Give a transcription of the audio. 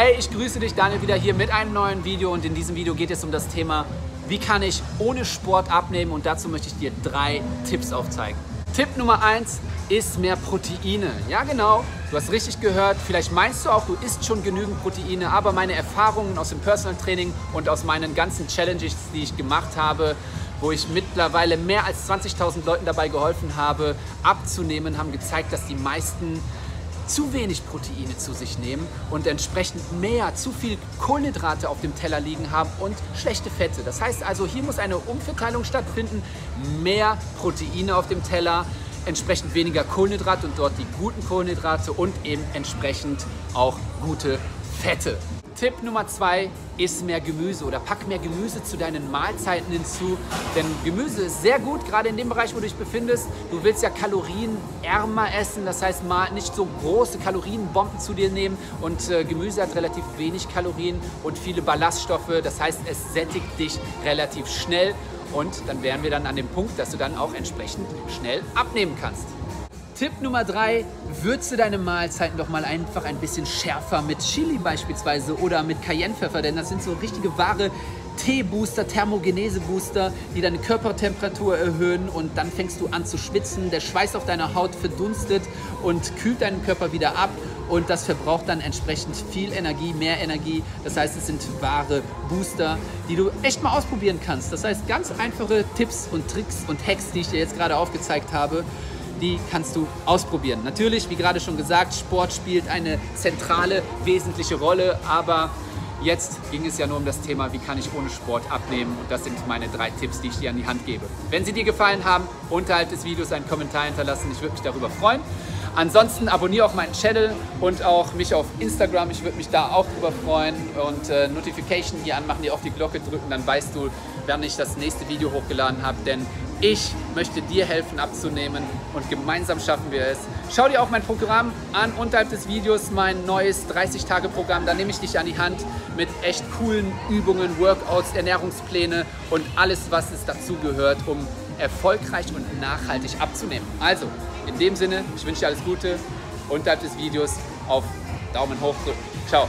Hey, ich grüße dich, Daniel, wieder hier mit einem neuen Video. Und in diesem Video geht es um das Thema, wie kann ich ohne Sport abnehmen? Und dazu möchte ich dir drei Tipps aufzeigen. Tipp Nummer eins ist mehr Proteine. Ja genau, du hast richtig gehört, vielleicht meinst du auch, du isst schon genügend Proteine, aber meine Erfahrungen aus dem Personal Training und aus meinen ganzen Challenges, die ich gemacht habe, wo ich mittlerweile mehr als 20.000 Leuten dabei geholfen habe, abzunehmen, haben gezeigt, dass die meisten zu wenig Proteine zu sich nehmen und entsprechend mehr, zu viel Kohlenhydrate auf dem Teller liegen haben und schlechte Fette. Das heißt also, hier muss eine Umverteilung stattfinden, mehr Proteine auf dem Teller, entsprechend weniger Kohlenhydrate und dort die guten Kohlenhydrate und eben entsprechend auch gute Fette. Tipp Nummer zwei ist mehr Gemüse oder pack mehr Gemüse zu deinen Mahlzeiten hinzu. Denn Gemüse ist sehr gut, gerade in dem Bereich, wo du dich befindest. Du willst ja kalorienärmer essen, das heißt mal nicht so große Kalorienbomben zu dir nehmen. Und äh, Gemüse hat relativ wenig Kalorien und viele Ballaststoffe. Das heißt, es sättigt dich relativ schnell. Und dann wären wir dann an dem Punkt, dass du dann auch entsprechend schnell abnehmen kannst. Tipp Nummer drei, würze deine Mahlzeiten doch mal einfach ein bisschen schärfer mit Chili beispielsweise oder mit Cayennepfeffer, denn das sind so richtige wahre T-Booster, Thermogenese-Booster, die deine Körpertemperatur erhöhen und dann fängst du an zu schwitzen. Der Schweiß auf deiner Haut verdunstet und kühlt deinen Körper wieder ab und das verbraucht dann entsprechend viel Energie, mehr Energie. Das heißt, es sind wahre Booster, die du echt mal ausprobieren kannst. Das heißt, ganz einfache Tipps und Tricks und Hacks, die ich dir jetzt gerade aufgezeigt habe, die kannst du ausprobieren. Natürlich, wie gerade schon gesagt, Sport spielt eine zentrale, wesentliche Rolle, aber Jetzt ging es ja nur um das Thema, wie kann ich ohne Sport abnehmen und das sind meine drei Tipps, die ich dir an die Hand gebe. Wenn sie dir gefallen haben, unterhalb des Videos einen Kommentar hinterlassen, ich würde mich darüber freuen. Ansonsten abonniere auch meinen Channel und auch mich auf Instagram, ich würde mich da auch drüber freuen und äh, Notification hier anmachen, die auf die Glocke drücken, dann weißt du, wenn ich das nächste Video hochgeladen habe, denn ich möchte dir helfen abzunehmen und gemeinsam schaffen wir es. Schau dir auch mein Programm an, unterhalb des Videos mein neues 30-Tage-Programm. Da nehme ich dich an die Hand mit echt coolen Übungen, Workouts, Ernährungspläne und alles, was es dazu gehört, um erfolgreich und nachhaltig abzunehmen. Also, in dem Sinne, ich wünsche dir alles Gute. Unterhalb des Videos auf Daumen hoch drücken. Ciao.